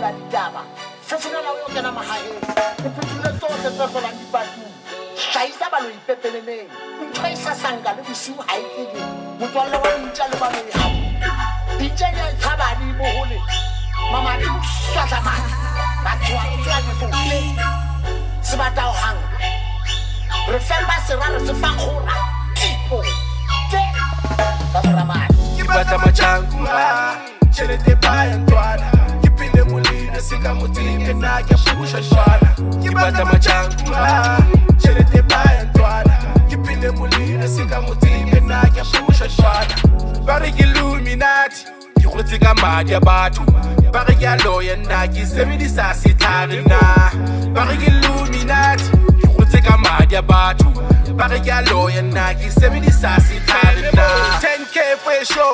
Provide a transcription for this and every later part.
la ditaba fofonela o kena magaeng o phutule tsotlhe tse felang dipatung tlhaisa balo ipepeleleng ntho sa sanka le bosiu ga tsebe motswalle wa dintja le bano gago dintja di a tshabane mogole mamadi o swatlamane batho wa tswa se batao gang re femba serare se fa kgora tipo. Te ka moramadi ke batla majangula tšhelete baya ke gotse ka madi a batho ba re ke a loya nna ke sebedisa setlhare nna ba re ke luminati ke ka madi a batho ba re ke a loya nna ke sebedisa setlhare nna 10k fesho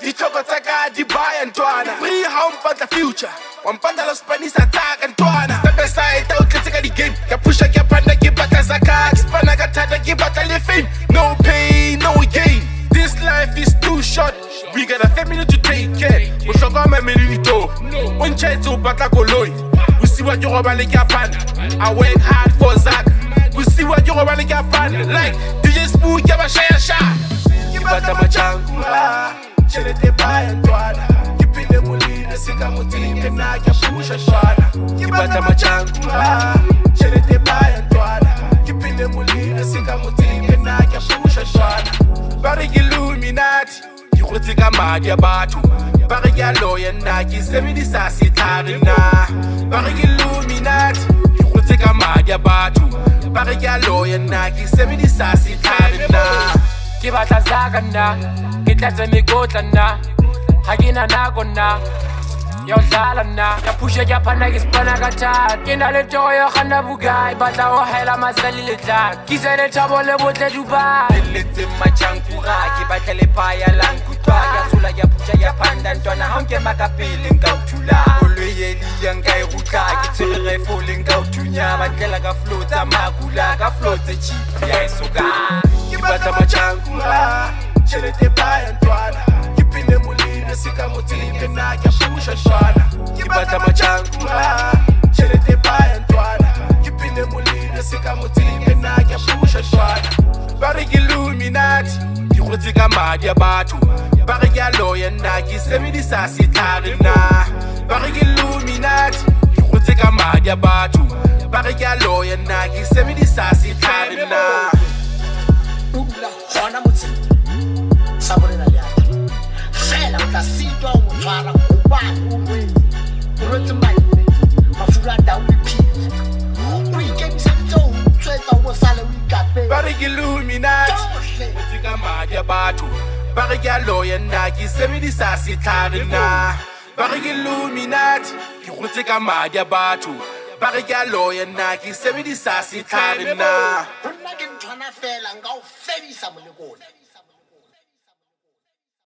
ditlhoko tsa ka di ntwana. Free ha future wa spanisa tsaka ntwana dito o ntšhaetse o batla koloi. Bosiwa ke gobane ke a phanda i work hard for zak bosiwa ke gobane ke a phanda like dj spook ya bashayasha ke batla majangula tšhelete baya ntwana ke pele molile se ka motsebe nna ke puša šwana ke batla majangula tšhelete baya ntwana ke pele molile se ka nna ke puša ba re ke luminati ke gotse ka madi a batho ba re ke a loya nna ke sebedisa setlhare nna ba re ke luminati ke gotse ka madi a batho ba re ke batla zaka nna ke tlatse mekotla nna ga ke na nako nna ya o dlala nna ya phusha ke a phana ke sepana ka thata ke na le togo yo ganna bokae batla go hela masali le tlak ke se le thabo le botle dubai eletseng machankura ke batla le paya lankutwa ka sola ya phusha ya phanda ntwana ga nkema ka pele nka o thula oloyelia nka e rutla ke tshwerere fole nka o thunya bantlela ka flo tsa makula ka flo tse chipi baya ntwana ke pele molile se ka motsebe nna ke puša šwana ba re luminati ke gotse ka madi a batho. Ba loya nna ke sebedisa setlhare nna. Luminati ka madi a batho. Ba loya nna ke sebedisa setlhare nna fela o tla sitwa o mo tshwara gobane o rwetse o rwetse maine mafura a tao le phile o ikemiseditse o tswetsa o bo sale o ikapeng ba re ke luminati gotse ka madi a batho ba re ke a loya nna ke sebedisa setlhare nna ba re ke luminati ke gotse ka madi a batho ba re ke a loya nna ke sebedisa setlhare nna go nna ke nthwana fela nka o fedisa molekone